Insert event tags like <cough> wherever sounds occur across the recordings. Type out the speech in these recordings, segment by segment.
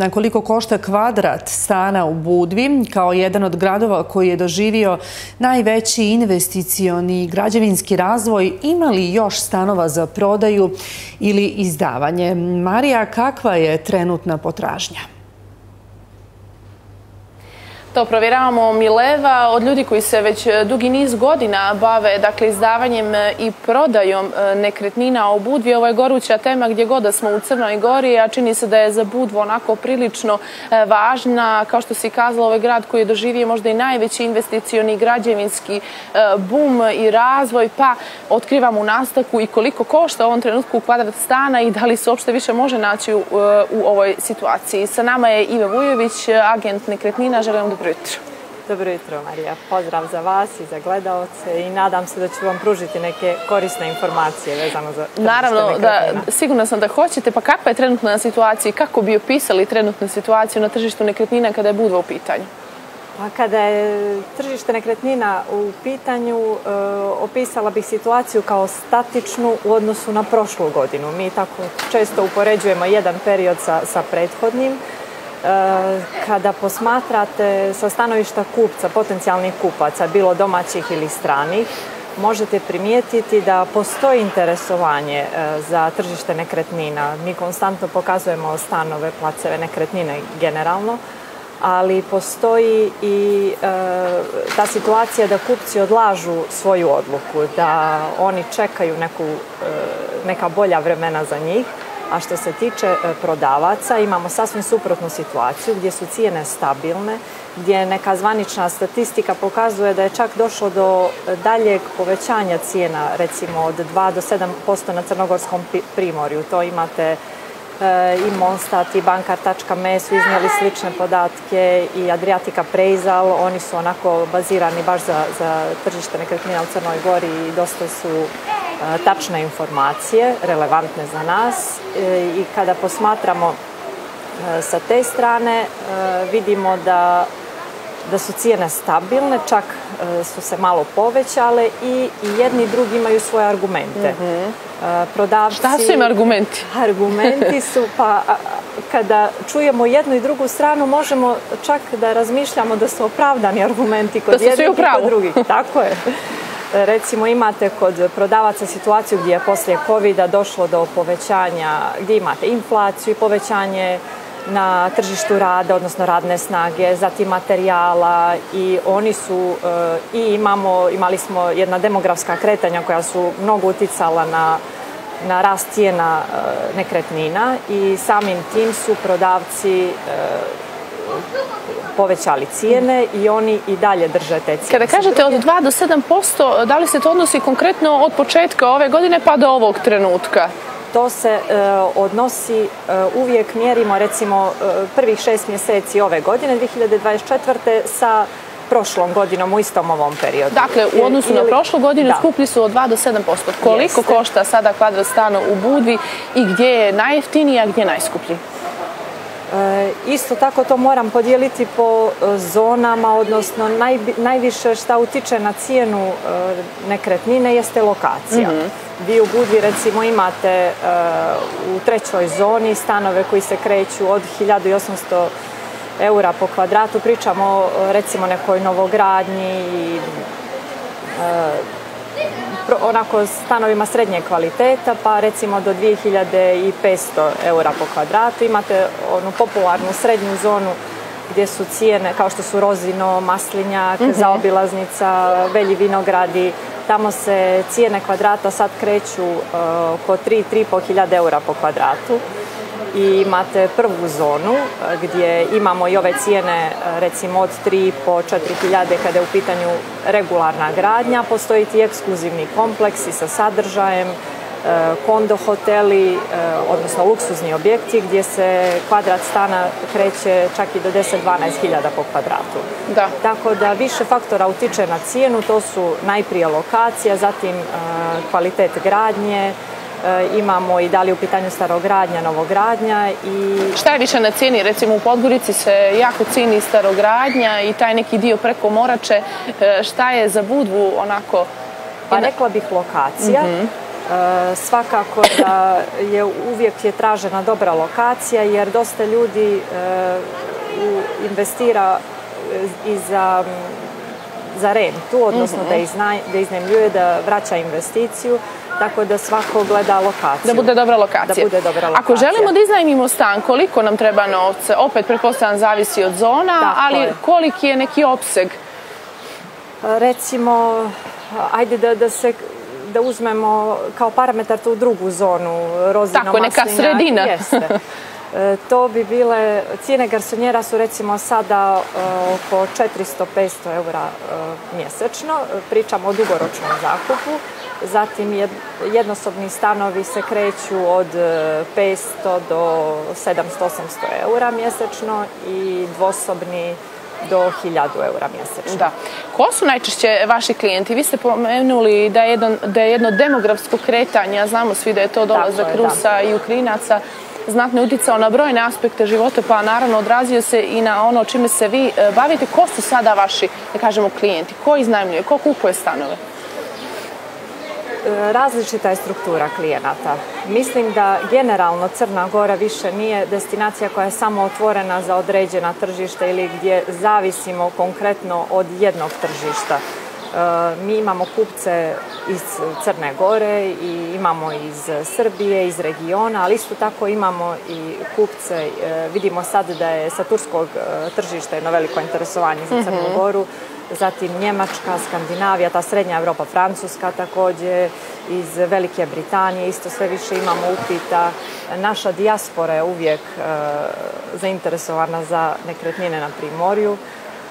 Na koliko košta kvadrat stana u Budvi, kao jedan od gradova koji je doživio najveći investicioni građevinski razvoj, ima li još stanova za prodaju ili izdavanje? Marija, kakva je trenutna potražnja? To provjeravamo Mileva od ljudi koji se već e, dugi niz godina bave dakle, izdavanjem e, i prodajom e, nekretnina u Budvi. Ovo je goruća tema gdje god da smo u Crnoj Gori, a čini se da je za Budvu onako prilično važna. Kao što si kazala, ovaj grad koji je doživio možda i najveći investicioni građevinski bum i razvoj, pa otkrivamo u nastavku i koliko košta u ovom trenutku kvadrat stana i da li se uopšte više može naći u, u ovoj situaciji. Sa nama je Ive Vujović, agent nekretnina. Želim dobro Dobro jutro. Dobro jutro, Marija. Pozdrav za vas i za gledalce i nadam se da ću vam pružiti neke korisne informacije vezano za Naravno, da, sigurno sam da hoćete. Pa kakva je trenutna situacija i kako bi opisali trenutnu situaciju na tržištu nekretnina kada je Budva u pitanju? Pa kada je tržište nekretnina u pitanju, e, opisala bih situaciju kao statičnu u odnosu na prošlu godinu. Mi tako često upoređujemo jedan period sa, sa prethodnim. Eh, kada posmatrate sa stanovišta kupca, potencijalnih kupaca, bilo domaćih ili stranih, možete primijetiti da postoji interesovanje eh, za tržište nekretnina. Mi konstantno pokazujemo stanove, placeve nekretnine generalno, ali postoji i e, ta situacija da kupci odlažu svoju odluku, da oni čekaju neku, e, neka bolja vremena za njih, A što se tiče e, prodavaca, imamo sasvim suprotnu situaciju gdje su cijene stabilne, gdje neka zvanična statistika pokazuje da je čak došlo do daljeg povećanja cijena, recimo od 2 do 7% na Crnogorskom primorju. To imate e, i Monstat i Bankar.me su iznijeli slične podatke i Adriatica Preizal, oni su onako bazirani baš za, za tržište nekretnina u Crnoj Gori i dosta su tačne informacije, relevantne za nas e, i kada posmatramo e, sa te strane e, vidimo da da su cijene stabilne, čak su se malo povećale i, i jedni i drugi imaju svoje argumente. Mm -hmm. Prodavci, Šta su im argumenti? <laughs> Argumenti su, pa kada čujemo jednu i drugu stranu, možemo čak da razmišljamo da su opravdani argumenti kod jednih i kod drugih. Tako je. <laughs> Recimo imate kod prodavaca situaciju gdje je poslije covid došlo do povećanja, gdje imate inflaciju i povećanje na tržištu rada, odnosno radne snage, zatim materijala i oni su e, i imamo, imali smo jedna demografska kretanja koja su mnogo uticala na na rast cijena e, nekretnina i samim tim su prodavci e, povećali cijene i oni i dalje drže te cijene. Kada kažete od 2 do 7%, da li se to odnosi konkretno od početka ove godine pa do ovog trenutka? To se e, odnosi, e, uvijek mjerimo recimo e, prvih šest mjeseci ove godine, 2024. sa prošlom godinom u istom ovom periodu. Dakle, u odnosu Ili, na prošlu godinu da. skupli su od 2 do 7%. Koliko Jeste. košta sada kvadrat stana u Budvi i gdje je najjeftiniji, a gdje je najskuplji? E, isto tako to moram podijeliti po e, zonama, odnosno naj, najviše šta utiče na cijenu e, nekretnine jeste lokacija. Mm -hmm. Vi u Budvi recimo imate e, u trećoj zoni stanove koji se kreću od 1800 eura po kvadratu. Pričamo recimo nekoj novogradnji i onako stanovima srednje kvaliteta, pa recimo do 2500 eura po kvadratu. Imate onu popularnu srednju zonu gdje su cijene kao što su rozino, maslinjak, mm -hmm. zaobilaznica, velji vinogradi. Tamo se cijene kvadrata sad kreću uh, oko 3-3,5 hiljada eura po kvadratu i imate prvu zonu e, gdje imamo i ove cijene e, recimo od 3 po 4 hiljade kada je u pitanju regularna gradnja. Postoji ti ekskluzivni kompleksi sa sadržajem, e, kondo hoteli, odnosno luksuzni objekti gdje se kvadrat stana kreće čak i do 10-12 hiljada po kvadratu. Da. Tako da više faktora utiče na cijenu, to su najprije lokacija, zatim kvalitet gradnje, imamo i da li u pitanju starogradnja, novogradnja i... Šta je više na cijeni? Recimo u Podgorici se jako cijeni starogradnja i taj neki dio preko Morače. E, šta je za Budvu onako... Pa rekla bih lokacija. Mm -hmm. Svakako da je uvijek je tražena dobra lokacija jer dosta ljudi investira i za za rentu, odnosno da, da iznemljuje, da vraća investiciju, tako da svako gleda lokaciju. Da bude dobra lokacija. Da bude dobra lokacija. Ako želimo da iznajmimo stan, koliko nam treba novce? Opet, pretpostavljam, zavisi od zona, ali koliki je neki opseg? Recimo, ajde da, da se da uzmemo kao parametar tu drugu zonu, rozino Tako, neka sredina. Jeste. <laughs> E, to bi bile, cijene garsonjera su recimo sada e, oko 400-500 eura e, mjesečno, pričamo o dugoročnom zakupu. Zatim jednosobni stanovi se kreću od 500 do 700-800 eura mjesečno i dvosobni do 1000 eura mjesečno. Da. Ko su najčešće vaši klijenti? Vi ste pomenuli da je jedno, da je jedno demografsko kretanje, znamo svi da je to dolazak Rusa i Ukrajinaca, znatno uticao na brojne aspekte života, pa naravno odrazio se i na ono čime se vi e, bavite. Ko su sada vaši, da kažemo, klijenti? Ko iznajmljuje? Ko kupuje stanove? E, različita je struktura klijenata. Mislim da generalno Crna Gora više nije destinacija koja je samo otvorena za određena tržišta ili gdje zavisimo konkretno od jednog tržišta. E, mi imamo kupce iz Crne Gore i imamo iz Srbije, iz regiona, ali isto tako imamo i kupce, e, vidimo sad da je sa turskog tržišta jedno veliko interesovanje za Crnu mhm. Goru, zatim Njemačka, Skandinavija, ta srednja Evropa, Francuska također, iz Velike Britanije, isto sve više imamo upita. Naša dijaspora je uvijek zainteresovana za nekretnine na Primorju.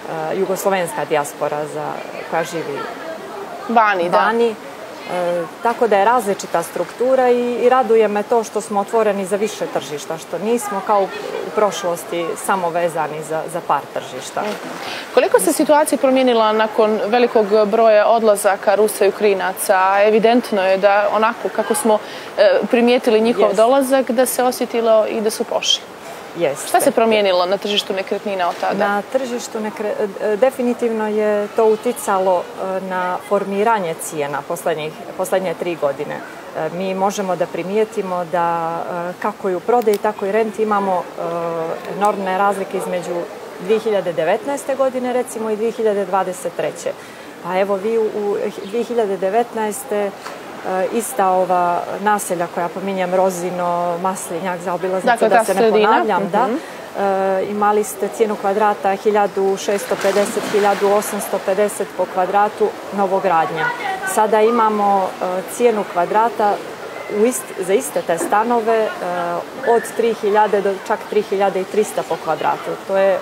Eh, jugoslovenska dijaspora za, koja živi vani. vani. E, tako da je različita struktura i, i raduje me to što smo otvoreni za više tržišta, što nismo kao u, prošlosti samo vezani za, za par tržišta. Koliko se situacija promijenila nakon velikog broja odlazaka Rusa i Ukrajinaca? Evidentno je da onako kako smo e, primijetili njihov dolazak, da se osjetilo i da su pošli. Jeste. Šta se promijenilo na tržištu nekretnina od tada? Na tržištu nekretnina, definitivno je to uticalo e, na formiranje cijena posljednje tri godine. E, mi možemo da primijetimo da e, kako i u prodeji, tako i renti imamo enormne razlike između 2019. godine recimo i 2023. Pa evo vi u 2019. Eh, ista ova naselja koja pominjem Rozino, Maslinjak, zaobilaznica, dakle, da se ne ponavljam, da. Mhm. Eh, imali ste cijenu kvadrata 1650-1850 po kvadratu novogradnja. Sada imamo eh, cijenu kvadrata za iste te stanove od 3000 do čak 3300 po kvadratu. To je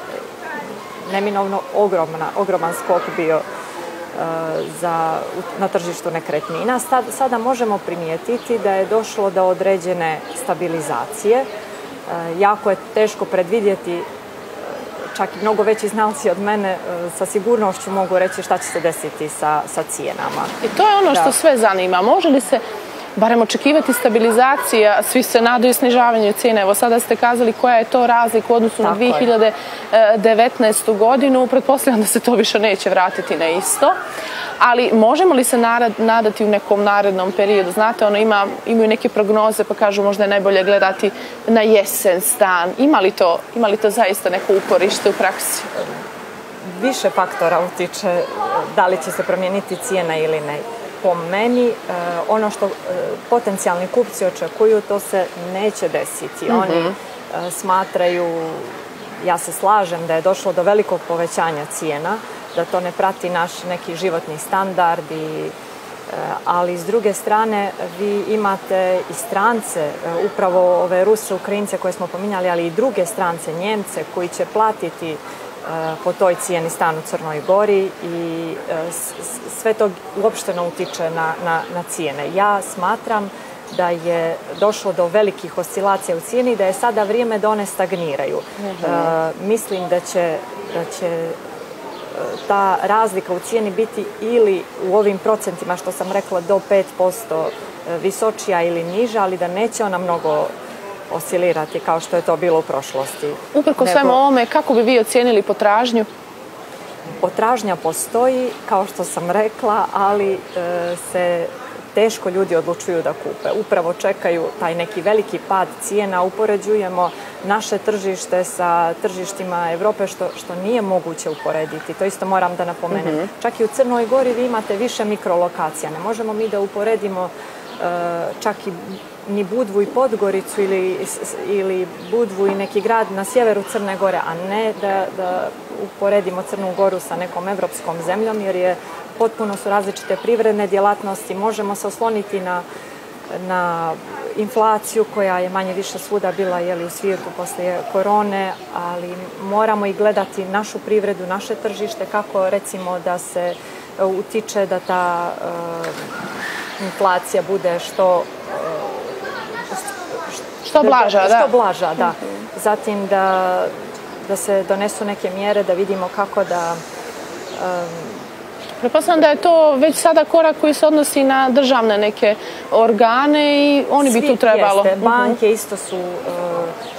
neminovno ogroman skok bio za, na tržištu nekretnina. sada možemo primijetiti da je došlo do određene stabilizacije. E, jako je teško predvidjeti čak i mnogo veći znalci od mene e, sa sigurnošću mogu reći šta će se desiti sa, sa cijenama. I to je ono što sve zanima. Može li se barem očekivati stabilizacija, svi se nadaju snižavanju cijene. Evo sada ste kazali koja je to razlika u odnosu na 2019. godinu. Pretpostavljam da se to više neće vratiti na isto. Ali možemo li se nadati u nekom narednom periodu? Znate, ono ima, imaju neke prognoze pa kažu možda je najbolje gledati na jesen stan. Ima li to, ima li to zaista neko uporište u praksi? Više faktora utiče da li će se promijeniti cijena ili ne po meni e, ono što e, potencijalni kupci očekuju to se neće desiti. Mhm. Oni e, smatraju, ja se slažem da je došlo do velikog povećanja cijena, da to ne prati naš neki životni standard i ali s druge strane vi imate i strance, upravo ove Ruse, Ukrajince koje smo pominjali, ali i druge strance, Njemce koji će platiti po toj cijeni stan u Crnoj Gori i e, sve to uopšteno utiče na, na, na cijene. Ja smatram da je došlo do velikih oscilacija u cijeni i da je sada vrijeme da one stagniraju. Mhm. E, mislim da će, da će e, ta razlika u cijeni biti ili u ovim procentima što sam rekla do 5% visočija ili niža, ali da neće ona mnogo oscilirati kao što je to bilo u prošlosti. Uprko svemu ovome, kako bi vi ocijenili potražnju? Potražnja postoji, kao što sam rekla, ali e, se teško ljudi odlučuju da kupe. Upravo čekaju taj neki veliki pad cijena, upoređujemo naše tržište sa tržištima Evrope, što, što nije moguće uporediti. To isto moram da napomenem. Mhm. Čak i u Crnoj Gori vi imate više mikrolokacija. Ne možemo mi da uporedimo e, čak i ni Budvu i Podgoricu ili, ili Budvu i neki grad na sjeveru Crne Gore, a ne da, da uporedimo Crnu Goru sa nekom evropskom zemljom, jer je potpuno su različite privredne djelatnosti. Možemo se osloniti na, na inflaciju koja je manje više svuda bila jeli, u svijetu posle korone, ali moramo i gledati našu privredu, naše tržište, kako recimo da se e, utiče da ta uh, inflacija bude što što blaža, da. Što blaža, da. Zatim da, da se donesu neke mjere, da vidimo kako da um, Prepostavljam da je to već sada korak koji se odnosi na državne neke organe i oni bi tu trebalo. Jeste. Banke isto su uh,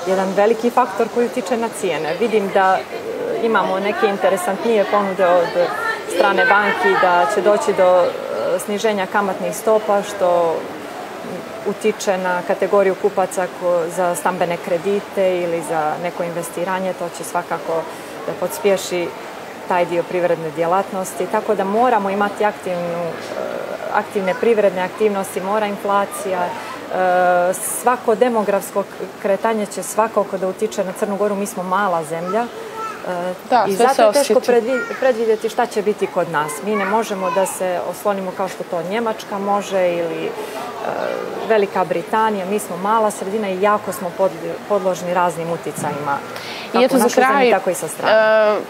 jedan veliki faktor koji utiče na cijene. Vidim da uh, imamo neke interesantnije ponude od strane banki da će doći do uh, sniženja kamatnih stopa što utiče na kategoriju kupaca za stambene kredite ili za neko investiranje. To će svakako da podspješi taj dio privredne djelatnosti, tako da moramo imati aktivnu, eh, aktivne privredne aktivnosti, mora inflacija, eh, svako demografsko kretanje će svakako da utiče na Crnu Goru, mi smo mala zemlja, da, I zato je teško predvidjeti šta će biti kod nas. Mi ne možemo da se oslonimo kao što to Njemačka može ili Velika Britanija. Mi smo mala sredina i jako smo podložni raznim uticajima. I eto za kraj, tako i sa strane.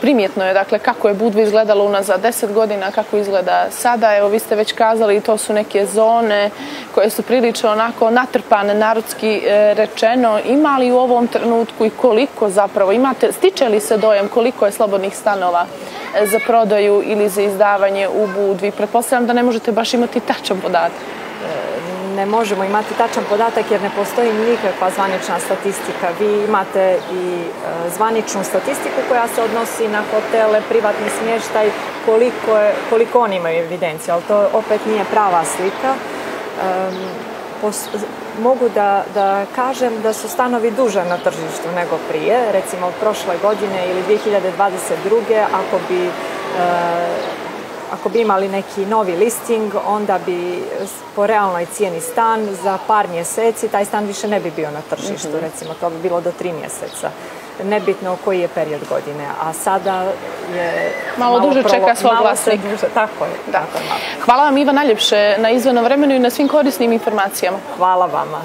primjetno je dakle kako je Budva izgledalo unazad deset godina, kako izgleda sada. Evo vi ste već kazali to su neke zone koje su prilično onako natrpane, narodski e, rečeno. Ima li u ovom trenutku i koliko zapravo imate, stiče li se dojem koliko je slobodnih stanova e, za prodaju ili za izdavanje u Budvi? Pretpostavljam da ne možete baš imati tačan podatak ne možemo imati tačan podatak jer ne postoji nikakva zvanična statistika. Vi imate i e, zvaničnu statistiku koja se odnosi na hotele, privatni smještaj, koliko, je, koliko oni imaju evidenciju, ali to opet nije prava slika. mogu da, da kažem da su stanovi duže na tržištu nego prije, recimo od prošle godine ili 2022. ako bi uh, ako bi imali neki novi listing, onda bi po realnoj cijeni stan za par mjeseci, taj stan više ne bi bio na tržištu, mhm. recimo to bi bilo do tri mjeseca. Nebitno koji je period godine, a sada je... Malo, duže čeka svog vlasnika. Tako je. Da. Hvala vam Iva najljepše na izvanom vremenu i na svim korisnim informacijama. Hvala vama.